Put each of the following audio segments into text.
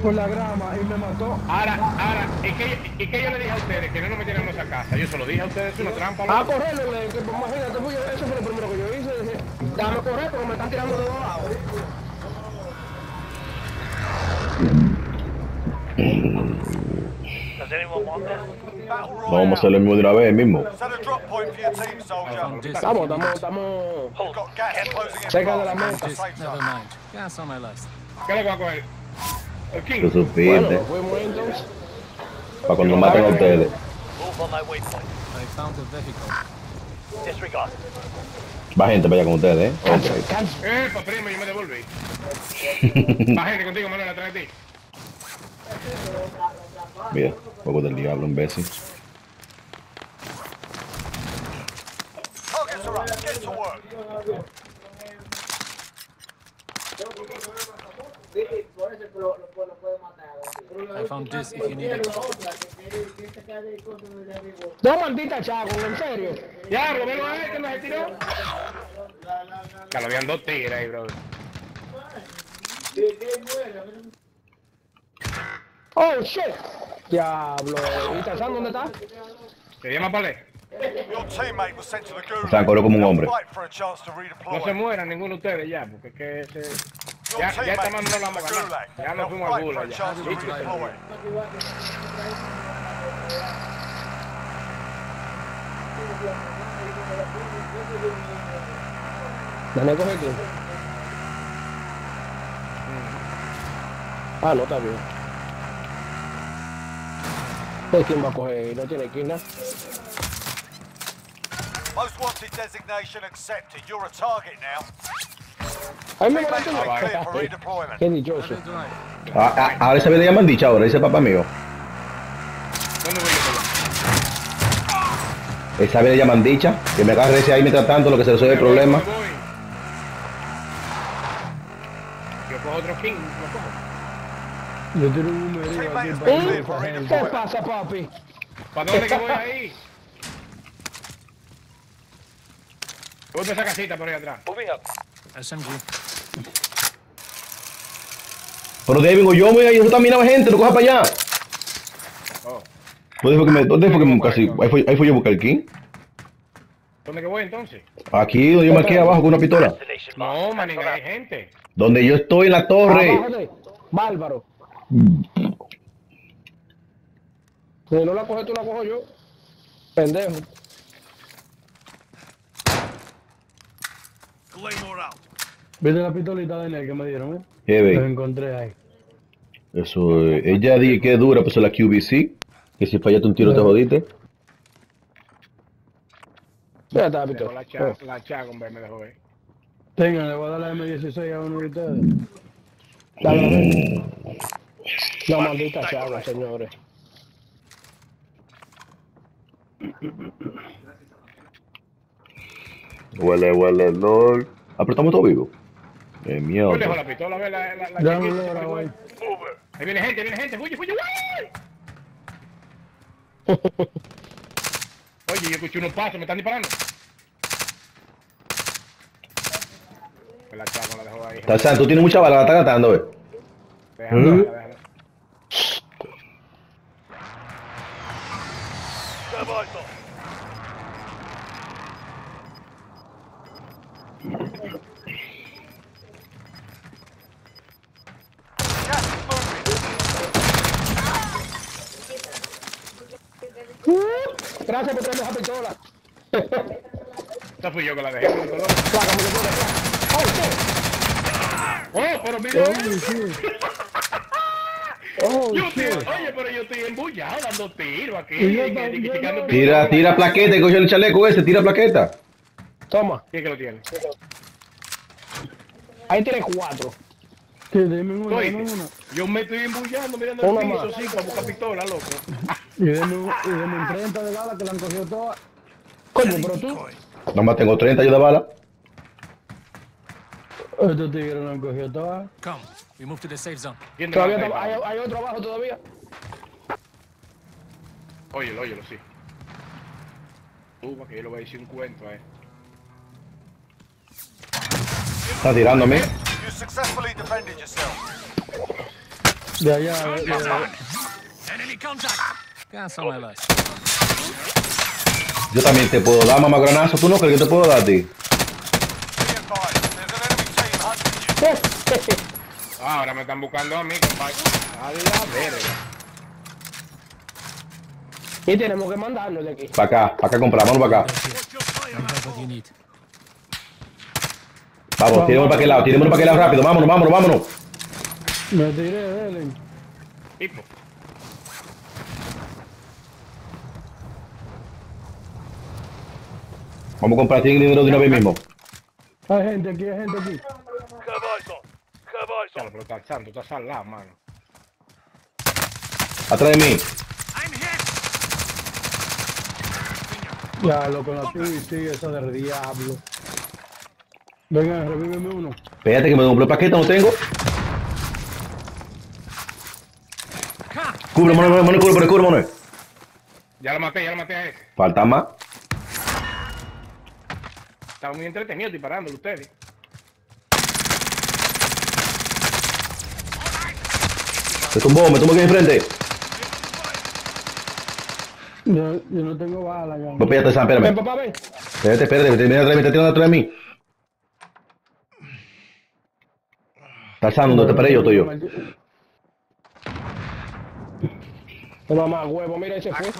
por la grama y me mató. Ahora, ahora, ¿y qué, ¿y qué yo le dije a ustedes? Que no nos metieran en esa casa. Yo se lo dije a ustedes, es una trampa. A loco. correr, le- que, pues, imagínate, pues, yo- eso fue lo primero que yo hice. Dije, déjame correr porque me están tirando de dos lados. Does anyone want this? Battle Vamos a Royale. hacerlo mismo de una vez mismo. Set a drop point for your team, I soldier. found this. Estamos, estamos, estamos. Cerca de la meta. ¿Qué le voy a coger? Tú Bueno, supiste. entonces. Para cuando maten a ustedes. Va gente para allá con ustedes, ¿eh? Eh, yo me devolví. Va gente contigo, Manuel, atrás de ti. Mira, juego del diablo, imbécil. Targets are up. Get to work. I found this if you need it. Dos malditas chacos, en serio. Ya, lo velo a él que no se tiró. Ya lo habían dos tigres ahí, bro. Oh, shit. Diablo. ¿Y Tarzán dónde está? ¿Te llama Palé? Your teammate was sent to the gulag. San corrió como un hombre. No se mueran ninguno de ustedes ya, porque es que ese... Your Ya, ya esta teammate mano no la to vamos a ganar. Ya nos fuimos al fight gulag ya. chance to Dicho sea. redeploy. Dame coge aquí. Ah, no, está bien. Pues quién va a coger, no tiene esquina. Most wanted designation accepted. You're a target now. Ahí me lo. Qué dichoso. Ah, ah, ahora esa vez le llaman dicha ahora, ese papá mío. Esa vez le llaman dicha, que me agarre ese ahí mientras tanto, lo que se resuelve el Me problema. me. Yo cojo otro King, lo cojo. Yo tengo un ¿Qué pasa, papi? ¿Para dónde que voy ahí? Voy por esa casita por ahí atrás. Pero de ahí vengo yo, mira, y eso está mirando gente, lo coja para allá. Oh. ¿Dónde fue que me, dónde fue que me casi, ahí fue, ahí fue yo a buscar el king? ¿Dónde que voy entonces? Aquí donde yo marqué abajo con una pistola. No, maninga, hay gente. Donde yo estoy en la torre. Bárbaro. Si no la coges tú, la cojo yo. Pendejo. Claymore out. ¿Viste la pistolita de él que me dieron, eh? ¿Qué ve? encontré ahí. Eso, eh, ella dije que es dura, pues es la QBC. Que si fallaste un tiro te jodiste. Ya está, pistola. la cha, la cha, hombre, me dejó ver. Tengan, le voy a dar la M16 a uno de ustedes. Dale, La maldita chava, señores. Huele, huele, lol. Apretamos todo vivo. Eh, Pues mierda. dejó la pistola, ve la, la, la Dame una hora, güey. Ahí viene gente, viene gente, fuye, fuye, güey. Oye, yo escuché unos pasos, me están disparando. La chava la dejó ahí. Tarzán, tú tienes mucha bala, la estás gastando, eh. Déjala, ¿Mm? déjala, déjala. Grab eyes on. Gas is moving. Gracias por traerme esa pistola. Esa fui yo que la dejé. con el color. Placa, me lo pone. Oh. Oh, pero mira. Oh. Oh, Yo shit. oye, pero yo estoy embullado dando tiros aquí. Yo- Tira, tira plaqueta, que cogió el chaleco ese, tira plaqueta. Toma. ¿Quién que lo tiene? Ahí tienes cuatro. Que deme una, Oye, una. Yo me estoy embullando mirando Una el piso, más. sí, para buscar pistola, loco. Y deme, un- y deme un 30 de bala que la han cogido todas. Coño, pero tú. Nomás tengo 30 yo de bala. Estos tigres la han cogido todas. Come, we move to the safe zone. ¿Quién Todavía hay, hay otro abajo todavía. Óyelo, óyelo, sí. Tú, que yo le voy a decir un cuento a él. Está tirándome. You successfully defended yourself. Enemy contact! My life. Yo también te puedo dar mamá granazo. ¿Tú no crees que te puedo dar you. Ah, ahora me están buscando a mí, compadre. A la verga. Y tenemos que mandarnos de aquí. Para acá, para acá comprar. Vamos para acá. I have what you need. Vamos, tirémoslo para aquel lado. Tirémoslo para aquel lado rápido. Vámonos, vámonos, vámonos. me tiré, Ellen. Tipo. Vamos a comprar. Tienen dinero de una vez mismo. Hay gente aquí, hay gente aquí. Pero está santo, está salado, mano. Atrás de mí. Ya, lo con la PVC esa del diablo. Venga, revíveme uno. Espérate que me compré paquete, no tengo. Cubre, mono, mono, cubre, cubre, mono. Ya lo maté, ya lo maté a ese. Falta más. Estaba muy entretenido disparándole ustedes. Me tumbó, me tumbó aquí enfrente. Yo, yo no tengo bala ya. Voy para allá, Tarzán, Ven, espérame. papá, ven. Espérate, espérate, mí, está tirando atrás de mí. Tarzán, ¿dónde te paré yo, estoy yo? Toma más huevo, mira ese fue.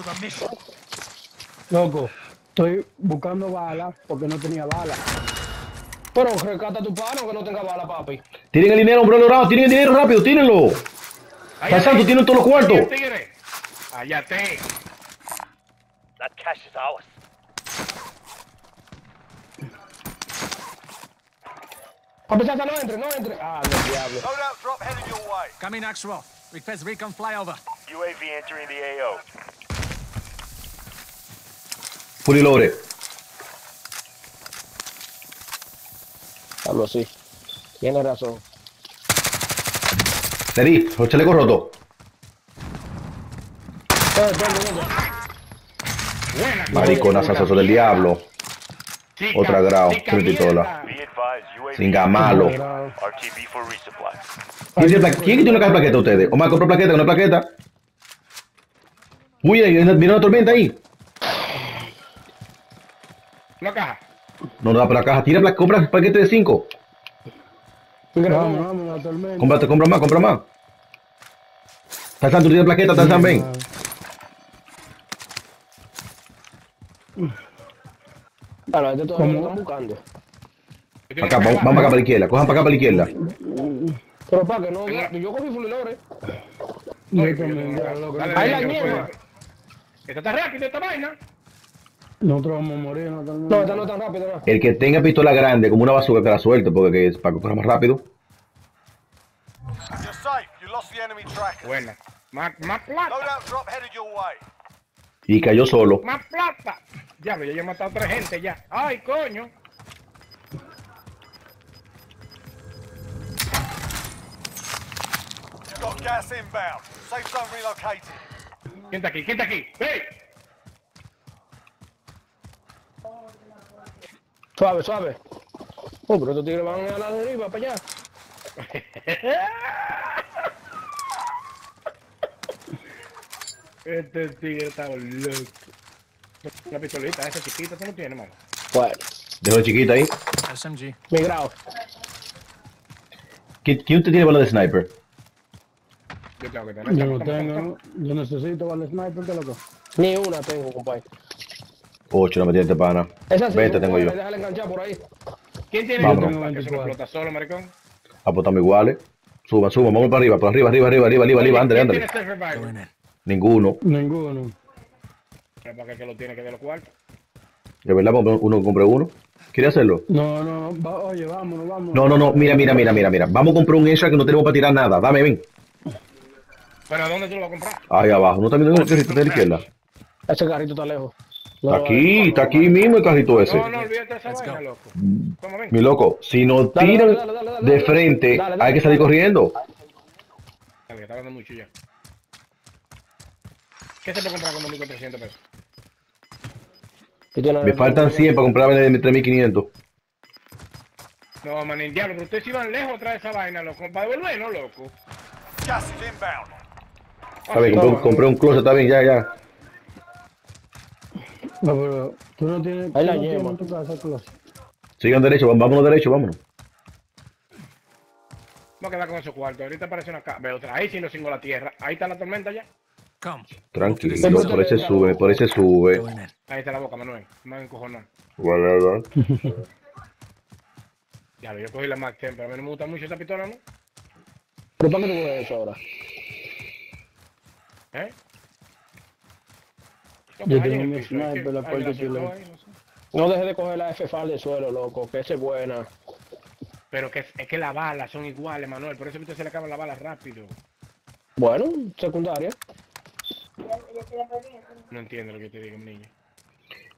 Loco, estoy buscando bala porque no tenía bala. Pero rescata a tu pano que no tenga bala, papi. Tienen el dinero, hombre dorado, tienen el dinero rápido, tírenlo. Tú tienes todos los cuartos. Allá te. That cash is ours. Sasa, no entre, no entre. Ah, no, diablo. Loadout drop headed your way. Coming Axwell. Request recon flyover. UAV entering the AO. Fully loaded. Hablo así. Tienes razón. Le di, ven, ven, ven. Buena. Mariconazazo del diablo. Otra grado, chica pistola. Mierda. Be advised, UAV Sin gamalo. RTB for resupply. ¿Quién ¿Quién tiene una caja de plaqueta ustedes? Omar, compró plaqueta, una plaqueta. Uy, viene una tormenta ahí. Una caja. No, no da para la caja. Tira pla- compra paquete de 5. Vamos, vamos, la tormenta. Cómprate, compra más, compra más. Tarzán, tú tienes plaqueta, Tarzán, ven. Claro, este todavía lo ¿Cómo? están buscando. Yo Acá, vamos, vamos acá para la izquierda. Cojan para acá para la izquierda. Pero para que no, yo cogí. Yo yo ya, dale, Ahí la yo mierda. Esta está rápida, esta vaina. Nosotros vamos a morir. No, esta no es tan rápida, no. El que tenga pistola grande, como una bazooka, que la suelte, porque que es para que corra más rápido. You're safe. You lost the enemy tracker. Buena. Más, más plata. Loadout drop headed your way. Y cayó solo. Más plata. Diablo, ya he matado a tres gente ya. Ay, coño. Got gas inbound. Safe zone relocated. ¿Quién está aquí? ¿Quién está aquí? ¡Hey! Suave, suave. Oh, pero estos tigres van a la deriva para allá. Este tigre está loco. Una pistolita, esa chiquita, ¿tú no tienes, mano? Bueno, Dejo de chiquita ahí. SMG. migrado. ¿Quién, quién usted tiene bala de sniper? Yo tengo que tener. Yo no tengo, ¿no? yo necesito bala sniper, ¿qué loco? Ni una tengo, compadre. Ocho, no me tiene este pana. Esa sí, 20 tengo yo. Déjala enganchar por ahí. ¿Quién tiene Vámonos. el? Que se me explota solo, maricón. Estamos iguales. Suban, suban, vamos para arriba, para arriba, arriba, arriba, arriba, arriba, arriba, ándale, ¿Quién ándale. Ninguno. Ninguno. ¿Para qué que lo tiene que de los cuartos? De verdad, uno compre uno. ¿Quiere hacerlo? No, no, va- oye, vámonos, vámonos. No, no, no, mira, mira, mira, mira, mira. Vamos a comprar un extra que no tenemos para tirar nada. Dame, ven. ¿Pero dónde tú lo vas a comprar? Ahí abajo. ¿No está viendo el carrito de la izquierda? Ese carrito está lejos. No Está aquí, está aquí mismo el carrito ese. No, no, olvídate de esa vaina, loco. Mi loco, si nos Dale, tiran dale, dale, dale, de frente, Dale, dale, hay que salir corriendo. Dale, está dando mucho ya. ¿Qué se puede comprar con 2.400 pesos? ¿Qué tiene- Me faltan 100 para comprarme de 3500. No, manín, diablo, pero ustedes iban lejos atrás de esa vaina, loco. Para devolver, ¿no, loco? Gas inbound. Está bien, compré un, compré un closet, está bien, ya, ya. No, pero tú no tienes. Ahí la no tienes llevo. en tu casa closet. Sigan derecho, vámonos derecho, vámonos. Vamos a quedar con esos cuartos. Ahorita aparece una casa. Veo otra. Ahí sí no singo la tierra. Ahí está la tormenta ya. Come. Tranquilo, por ahí se sube, por ahí se sube. Ahí está la boca, Manuel. Me van a encojonar. Vale, vale. Ya, yo cogí la Mac 10, pero a mí no me gusta mucho esa pistola, ¿no? ¿Pero para qué tú coges eso ahora? ¿Eh? Yo tengo mi sniper, que- la parte la soltó chilena. ahí, no sé. No dejes de coger la FFAL del suelo, loco, que esa es buena. Pero que es, que las balas son iguales, Manuel. Por eso que a usted se le acaban las balas rápido. Bueno, secundaria. No entiendo lo que te digo, mi niño.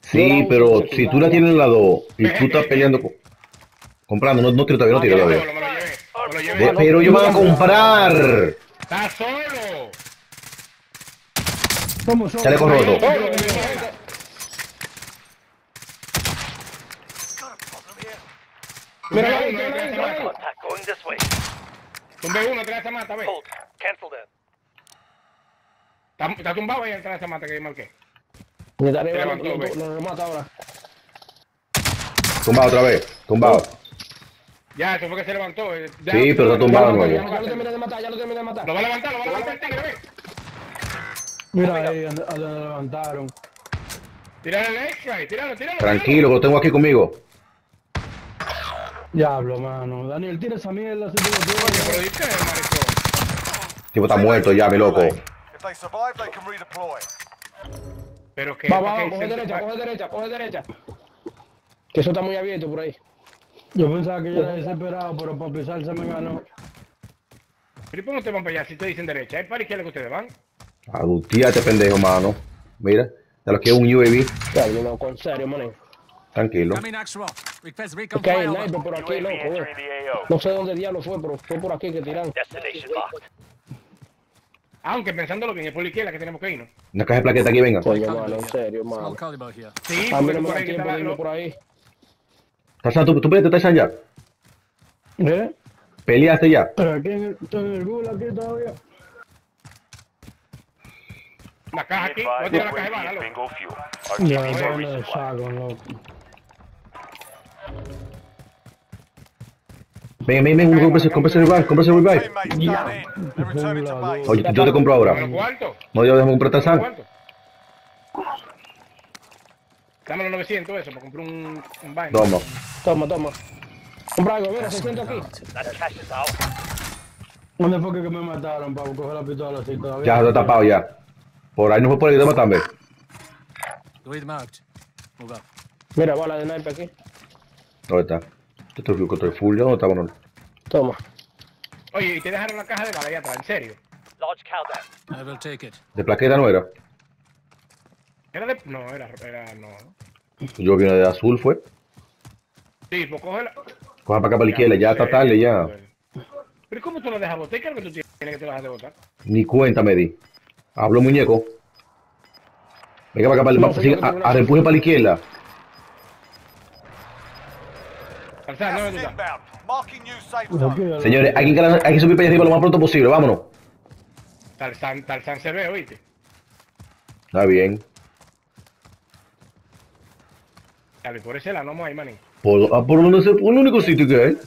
Sí, pero si tú la tienes en la 2 y tú estás peleando con... Comprando, no, no tiro todavía, no tiro Yo todavía. me. Me pero yo van a comprar. ¡Está solo! Chaleco roto. Mira, Mira, uno, mira, atrás mata. Ve. Está, está tumbado ahí atrás se mata que yo marqué. Arriba, levantó, lo, ve. lo, lo mata ahora. Tumbado otra vez, tumbado. Ya, eso fue que se levantó. eh, ya- Sí, pero está tumbado, Ya, lo terminé de matar, ya lo terminé de matar. Lo va a levantar, lo va a levantar el tigre, ve. Mira ahí, a donde levantaron. Tírale el extra tíralo, tíralo. Tranquilo, que lo tengo aquí conmigo. Diablo, mano. Daniel, tira esa mierda. Si tipo está muerto ya, mi loco. Pero que... Va, va, va, coge derecha, coge derecha, coge derecha. Que eso está muy abierto por ahí. Yo pensaba que yo era desesperado, pero para pisar se me ganó. Pero ¿y por qué ustedes van para allá si te dicen derecha? ¿Es para izquierda que ustedes van? Agustía este pendejo, mano. Mira, de lo que es un UAV. Ya, yo no, con serio, mané. Tranquilo. Es que hay flyover. sniper por aquí, loco, eh. No sé dónde diablo fue, pero fue por aquí que locked. Aunque pensándolo bien, es por la izquierda que tenemos que irnos. Una caja de plaqueta aquí, venga. Caliber mano, en serio, mano. Sí, A mí porque no me por da ahí tiempo está de la- irme lo- por ahí. Tarzán, ¿tú, tú peleaste Tarzán ya? ¿Eh? ¿Peleaste ya? Pero aquí en el, en el Google aquí todavía. La caja aquí. Voy a advised, tirar la caja de bala, loco. Ya, saco, loco. Ven, ven, ven, cómprese, cómprese el revive, cómprese el revive. Oye, yo te compro ahora. No, yo déjame comprar Dame los Tarzán. cuartos. Dame los 900 eso para comprar un, un vaina. Toma. Toma, toma. Compra algo, mira, se siente aquí. ¿Dónde fue que me mataron para coger la pistola así todavía? Ya, está tapado ya. Por ahí no fue por ahí, déjame también. Mira, bala de sniper aquí. ¿Dónde está? Yo estoy, estoy full, ¿ya dónde está, Manuel? Toma. Oye, y te dejaron la caja de bala ahí atrás, en serio. Large. I will take it. ¿De plaqueta no era? Era de. No, era. era no. Yo vine de azul, fue. Sí, pues cógela. Coja para acá para la izquierda, ya está tarde, ya. Pero ¿y ¿cómo tú lo dejas botar? ¿Qué es lo que tú tienes que te vas a botar? Ni cuenta me di. Hablo muñeco. Venga para acá, para, No, sí, yo tengo a, a empuje para la izquierda. Señores, hay que, hay que subir para allá arriba lo más pronto posible, vámonos. Tarzán, Tarzán se ve, oíste. Está bien. Dale, por ese lado, no vamos ahí, manín. Por, ah, por donde se, por el único sitio que hay.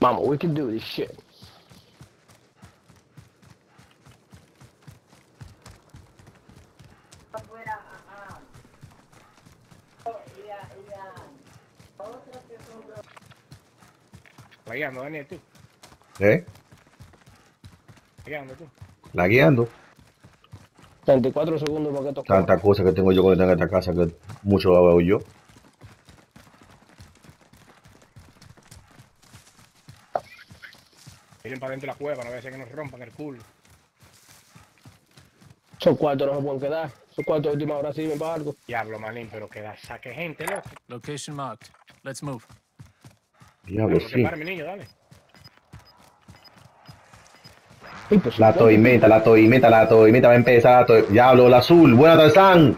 Vamos, we can do this shit. Guiando, Daniel, tú. ¿Eh? Guiando tú. La guiando. 34 segundos para que coja. Tanta cosa que tengo yo cuando tengo esta casa que mucho lo hago yo. Miren para dentro de la cueva, no vaya a ser que nos rompan el culo. Esos cuartos no se pueden quedar. Esos cuartos de última hora sirven para algo. Diablo, manín, pero que da saque gente, loco. Location marked. Let's move. Diablo, sí. Para mi niño, dale. Y pues, La tormenta, la tormenta, la tormenta va a empezar. la Diablo, el azul. Buena Tarzán.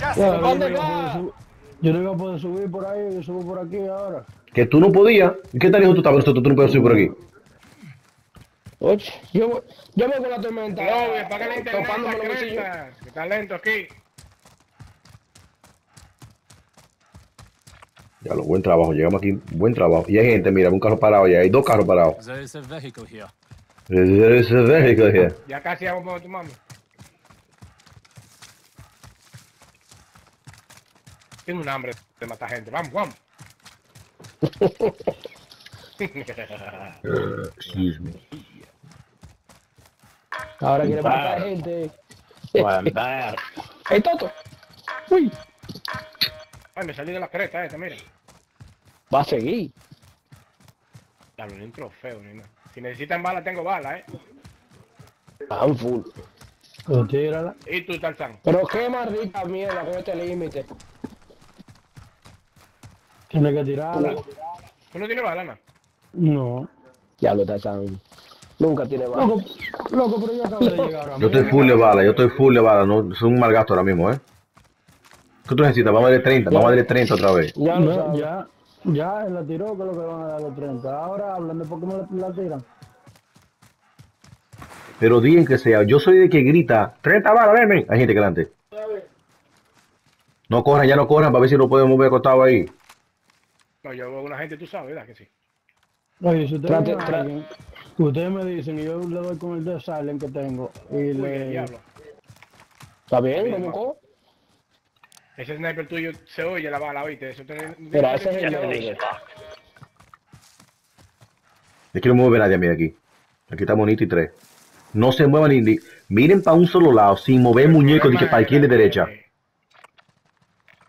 Ya, yo, no ¿Dónde iba a va? poder subir- yo no iba a poder subir por ahí, yo subo por aquí ahora. Que tú no podías. ¿Y qué lejos tú estabas? Tú, tú no puedes subir por aquí. Oye, yo, voy- yo voy con la tormenta. No, para que la internet topándome los está bolsillos. cresta, que está lento aquí. Ya lo, buen trabajo. Llegamos aquí, buen trabajo. Y hay gente, mira, un carro parado allá. Hay dos carros parados. A. Ya casi vamos por tu mami. Tengo un hambre de matar gente. Vamos, vamos. Excuse me. Ahora quiere matar gente. Barbaro. ¡Ey, Toto! ¡Uy! Ay, me salí de la cresta esta, mira. Va a seguir. Ni un trofeo ni nada. Si necesitan balas, tengo balas, eh. Ah, un full. Pues tírala. Y tú, Tarzán. Pero qué maldita mierda con este límite. Tiene que tirarla. ¿Tú no tienes balas, no? No. Ya lo está sabiendo. Nunca tiene balas. Loco, loco, pero yo acabo de llegar ahora Yo estoy full de bala, yo estoy full de bala. No, es un mal gasto ahora mismo, ¿eh? ¿Qué tú necesitas? Vamos a darle 30, vamos a darle 30 otra vez. Ya No, ya, ya la tiró, que es lo que van a dar los 30. Ahora hablan de por qué me la, la tiran. Pero digan que sea, yo soy de que grita, 30 balas, ven, ven. Hay gente que delante. No corran, ya no corran, para ver si lo podemos ver acostado ahí. No, yo veo una gente, tú sabes, ¿verdad que sí? Oye, si ustedes tra- alguien, ustedes me dicen y yo le doy con el de Silent que tengo y Uy, le... diablo. ¿Está bien? ¿Lo buscó? Ese sniper tuyo se oye la bala, ¿viste? Eso te... Mira, ese es el de... Es que no mueve nadie a mí aquí. Aquí está Monito y tres. No se muevan ni, ni- miren para un solo lado, sin mover muñeco, dije para izquierda y derecha.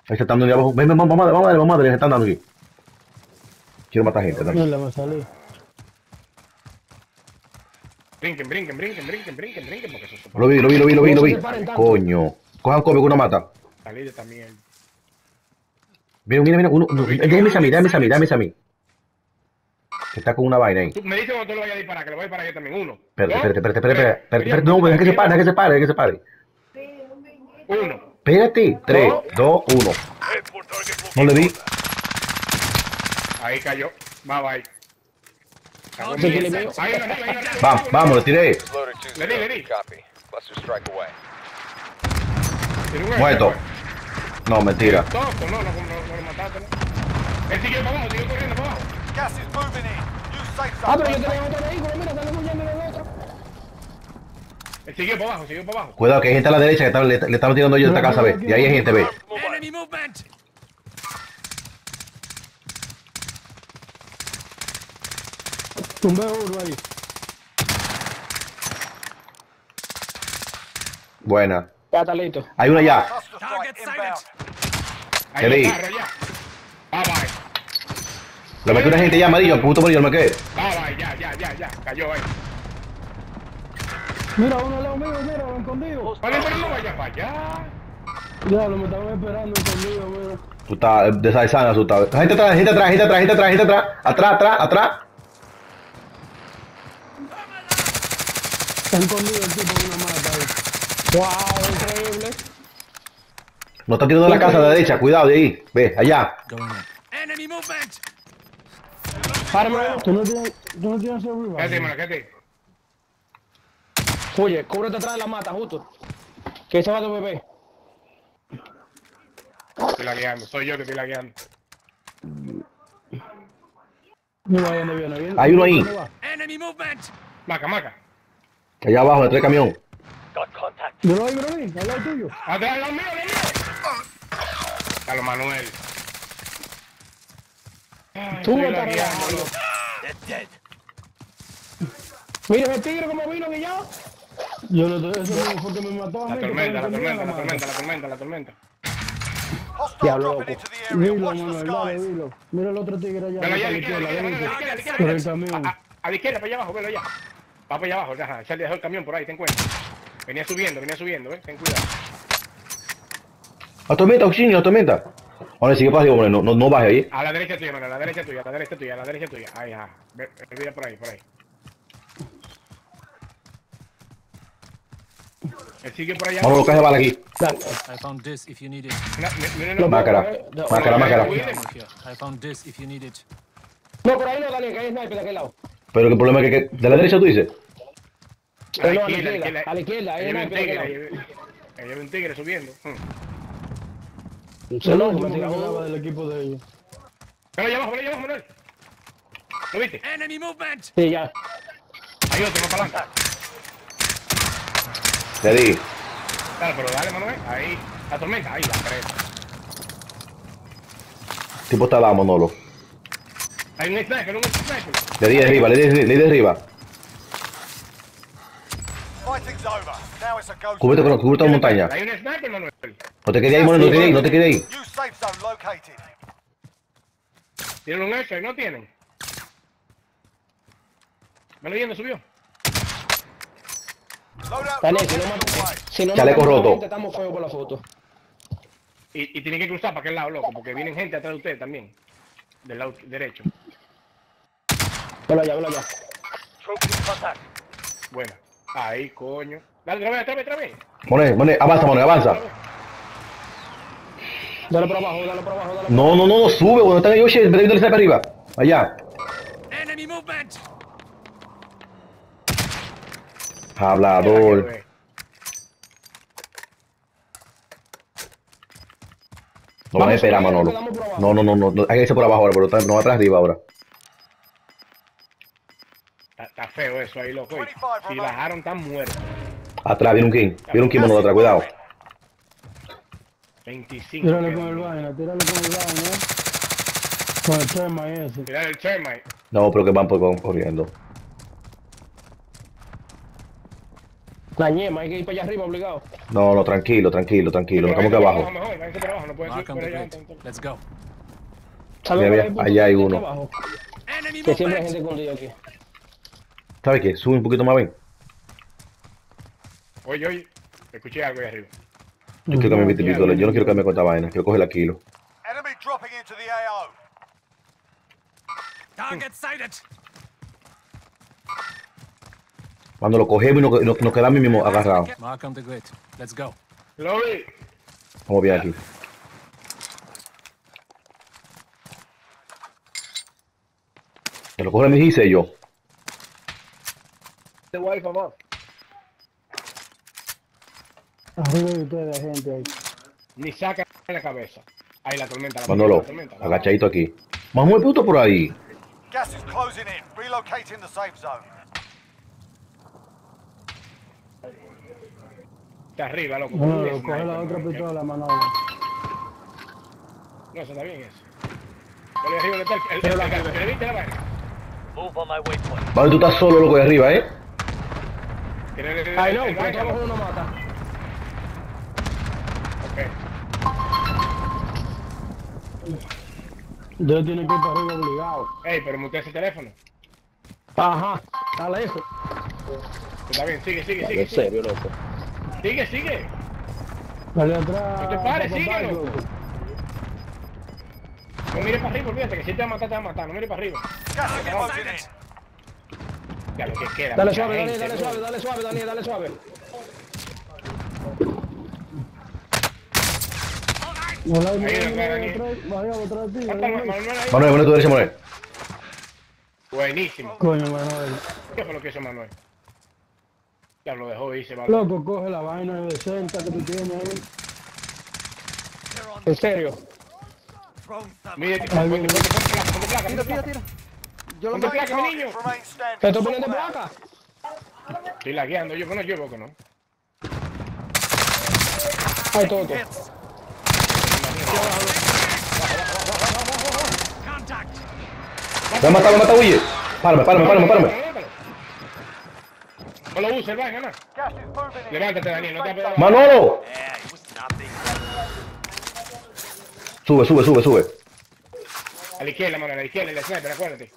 Ahí se están dando de abajo. Ven, ven, vamos vamos vamos se están dando aquí. Quiero matar gente. Mira, me salí. Brinquen, brinquen, brinquen, brinquen, brinquen, brinquen, porque eso es Lo vi, lo vi, lo vi, lo vi, lo vi. No. Coño. Cojan que uno mata. Salir de también. Mira, mira, mira, uno, uno, déjame a mí, déjame a mí, déjame a mí. Que está con una vaina ahí. Tú me dices cuando tú lo vayas a disparar, que lo voy a disparar yo también. Uno. Espérate, dos, espérate, espérate, espérate, espérate, tres. espérate, no, deja que se pare, deja que se pare, deja que se pare. Uno. Espérate, 3, 2, 1. No le di. Ahí cayó. Bye bye. Vamos, vamos, le tiré. Le di, le di. Muerto. No, mentira. no, no, no, no lo mataste, ¿no? Él para abajo, siguió corriendo para abajo. Gas is moving in. New safe Ah, pero yo tenía otro vehículo, mira, están huyendo del otro. Él siguió para abajo, siguió para abajo. Cuidado que hay gente a la derecha que están- le, le estamos tirando ellos de esta casa, ve. Y ahí hay gente, ve. Enemy movement! Tumbé uno ahí. Buena. Ya está listo. Hay una ¿Qué di? ya. Bye. Le metí una gente ya amarillo, puto amarillo, me quedé. Ya, ya, ya, ya. Cayó ahí. Mira, uno al lado mío, mira, lo escondido. Vale, pero no vaya para allá. Ya, lo me estaban esperando escondido, mira. Tú estás desaizando, asustado. Gente atrás, gente atrás, gente atrás, gente atrás, gente atrás. Atrás, atrás, atrás. Está escondido el tipo en una mata ahí. Wow, increíble. No está tirando la casa a la derecha, cuidado de ahí. Ve, allá. Enemy movement! ¿Tú no tienes, tú no tienes Quédate, hermano, quédate. Oye, cúbrete atrás de la mata, justo. Que ese va tu bebé. Estoy lagueando, soy yo que estoy lagueando. Dónde viene. viene Hay uno ahí. Enemy movement! Maca, maca. Allá abajo, detrás del camión. Got contact. Míralo ahí, míralo ahí, al lado tuyo. Atrás, los míos, los míos. Carlos Manuel. Ay, Tú me estás. Mira ese tigre como vino que ya. Yo no te eso fue que me mató a La mí. que tormenta, la tormenta, la tormenta, la tormenta, la tormenta. Diablo, loco. Manuel, dilo. Mira el otro tigre allá. Allá, a la la izquierda, a la la la la para allá abajo, velo allá. Va para allá abajo, ajá, sale, dejó el camión por ahí, ten cuenta. Venía subiendo, venía subiendo, eh, ten cuidado. La tormenta, auxilio, la tormenta. Ahora sigue para arriba, hombre, no, no, no baje ahí. A la derecha tuya, mano, a la derecha tuya, a la derecha tuya, a la derecha tuya. Ahí, ajá. Ve, ve, por ahí, por ahí. Él sigue por allá. Vamos a buscar esa bala aquí. I found this if you need it. Na- mi- miren los- Máscara, máscara, máscara. Over here. I found this if you need it. No, por ahí no, Daniel, que hay sniper de aquel lado. Pero el problema es que, que- ¿de la derecha tú dices? A la izquierda, a la izquierda, hay Ahí viene un tigre, ahí viene- un tigre subiendo. No, último me que del equipo de ellos. Ven allá abajo, allá abajo, Manuel. ¿Lo viste? Enemy movement! Sí, ya. Hay otro más para adelante. Te di. Claro, pero dale, Manuel. Ahí. La tormenta, ahí, la tres. El tipo está dado, Manolo. Hay un sniper, un sniper. Le di de arriba, le di, le di de arriba. Cúbrete con cúbrete con montaña. Hay un sniper, Manuel. No te quedes ahí, Manolo, no te quedes ahí, no te quedes ahí. Tienen un extra, ¿no tienen? ¿Me lo yendo, subió? Drop si no, heading your way. mat- si no Chaleco la roto. gente, estamos feos por la foto. Y, y tienen que cruzar para aquel lado, loco, porque vienen gente atrás de ustedes también. Del lado derecho. Allá. Troops in contact. Bueno. Ahí, coño. Dale, otra vez, otra vez, otra vez. Moné, Moné, avanza, Moné, avanza. Dale por abajo, dale por abajo, dale por No, no, no, no, sube, cuando están ellos, irse para arriba. Allá. Enemy movement! Hablador. No van a esperar, Manolo. No, no, no, no, hay que irse por abajo ahora, pero no va para arriba ahora. Feo eso ahí, loco. Y 25 Si bajaron, están muertos. Atrás viene un king, viene un king, Manolo, atrás, cuidado. 25. Tírale quedan. con el vaina, tírale con el vaina, ¿eh? Con el tema ese. El termite. No, pero que van por van corriendo. La ñema, hay que ir para allá arriba obligado. No, no, tranquilo, tranquilo, tranquilo, nos estamos por abajo. Let's go. ¿Sabes Mira, mira, allá hay de uno. Que siempre hay gente escondida aquí. ¿Sabes qué? Sube un poquito más, ven. Oye, oye. Escuché algo ahí arriba. Yo quiero que me invite pistola, yo no quiero que me con esta vaina, quiero coger la kilo. Enemy dropping into the AO. Target sighted! Cuando lo cogemos y nos, nos, nos quedamos mismo agarrados. Mark on the grid. Let's go. Lo vi. Vamos bien aquí. Me lo coge mi hice yo. Este wifi, mamá. Arriba de ustedes gente ahí. Ni saca la cabeza. Ahí la tormenta. La Manolo, tormenta, la- agachadito aquí. Más muy puto por ahí. Gas is closing in. Relocating the safe zone. Está arriba, loco. No, coge la otra mano, pistola, Manolo. No, eso está bien eso. Arriba, ¿dónde está el, el, el, el, el- ¿le viste la vaina? Move on my waypoint. Vale, tú estás solo, loco, de arriba, ¿eh? Tiene el- el- Ay, no, el abajo uno mata. Ok. Ustedes tienen que ir para arriba obligado. Ey, pero mutea ese teléfono. Ajá, dale eso. Está bien, sigue, sigue, sigue. En serio, loco. sigue. sigue. Dale atrás. No te pares, loco. No mires para arriba, olvídate que si te va a matar, te va a matar. No mires para arriba. Gas is closing in. Ya lo que queda. Dale suave, gente, dale ¿no? suave, dale suave, Daniel, dale suave. Manuel. Manuel, tu derecha, Manuel. Buenísimo. Coño, Manuel. ¿Qué fue lo que hizo Manuel? Ya lo dejó y se va. Loco, coge la vaina de 60 que tú tienes ahí. En serio. Mire, ponte, ponte, ponte. Yo placa, mi niño. ¿Te estoy poniendo placa? Estoy lagueando, yo que no llevo que no. Ay, todo. Ha matado, me ha matado, huye. Párame, párame, párame, párame. No lo uses, va, gana. Levántate, Daniel, no te zone. Manolo. Sube, sube, sube, sube. A la izquierda, mano, a la izquierda, el sniper, acuérdate.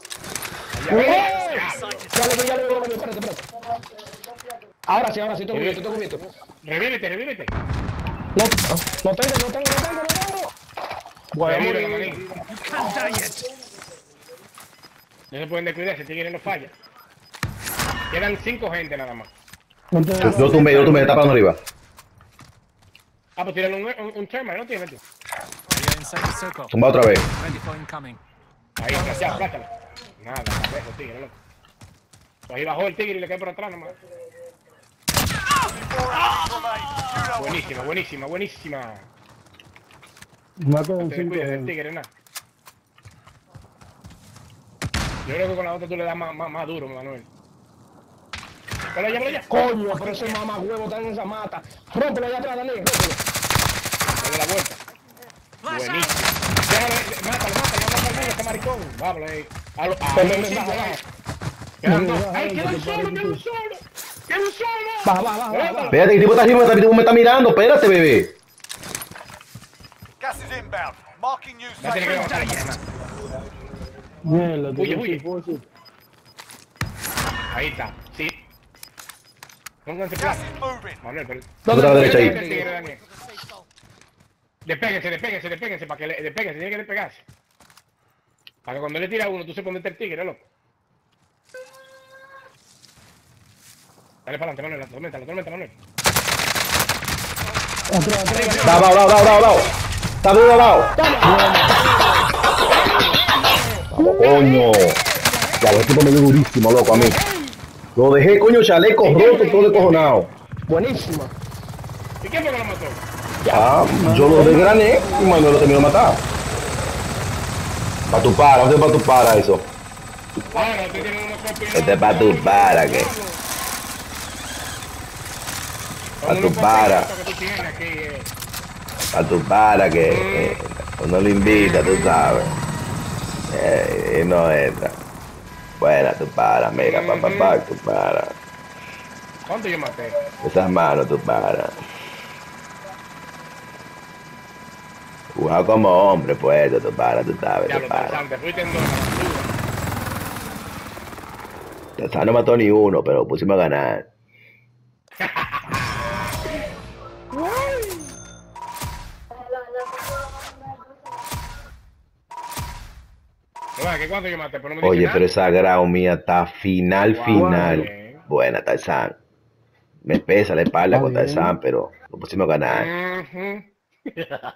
Ahora sí, ahora sí, estoy cubierto, estoy cubierto. Revívete, revívete. No, no tengo, no tengo, no tengo, no tengo. Yet! No se pueden descuidar, si tigre no falla. Quedan cinco gente nada más. Yo tumbé, yo tumbé, está parando arriba. Ah, pues tiran un, un, un terma, ¿no circle. Tumba otra vez. Ahí, plátalo. Nada, lejos, tigre, loco. Pues ahí bajó el tigre y le cae por atrás nomás. Buenísima, buenísima, buenísima. Te cinco. descuides del tigre, nada. Yo creo que con la otra tú le das más, más, más duro, Manuel. Allá, ponlo allá. Coño, pero ese mamá huevo está en esa mata. Rómpelo allá atrás, Daniel, rómpelo. Dale la vuelta. Buenísimo. Mátalo, maricón. Vámonos ahí. A lo- sí. Quedan Ven, dos. baja, ¡Ay, ven, queda que un te solo, pare, queda tú. un solo! ¡Queda un solo! Baja, baja, baja. Espérate, que tipo está arriba, el tipo me está mirando. Espérate, bebé. Gas is inbound. Marking new safe Huye, huye. Ahí está, sí. Pónganse moving. Manuel, pero... La derecha ahí. Despéguense, despéguense, para que le... Despéguense, tiene que despegarse. Para que cuando le tira uno, tú sepas dónde está el tigre, loco. Dale para adelante, Manuel, la tormenta, la tormenta, Manuel. Da, da, da, da, da, da. Está arriba, da. Vamos, coño. Ya, el tipo me dio durísimo, loco, a mí. Lo dejé, coño, chaleco roto, todo descojonado. Buenísima. ¿Y quién fue que lo mató? Ah, yo lo desgrané y Manuel lo terminó de matar. Pa' tu para, es pa' tu para eso. Tiene unos copios... Este es pa' tu para, ¿qué? Pa' tu para. Pa' tu para que eh, uno lo invita, tú sabes. Eh, y no entra. Buena tu para, mira, pa, pa, pa, tu para. ¿Cuánto yo maté? Esas manos tu para. Jugado como hombre, pues, tu para, tú sabes, Ya tu lo para. pensante, fuiste en dos. Tarzán no mató ni uno, pero pusimos a ganar. No, ¿qué cuánto yo maté? Pero no me Oye, pero esa grau mía está final, final. bien. Buena, Tarzán. Me pesa la espalda Está con. Tarzán, pero lo pusimos a ganar.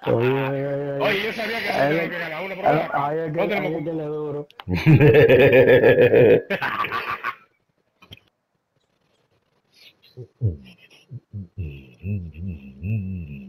Oye, oye, yo sabía que tenía que ganar una ahí- prueba. Ahí es que ¿Dónde ahí le es que le duro.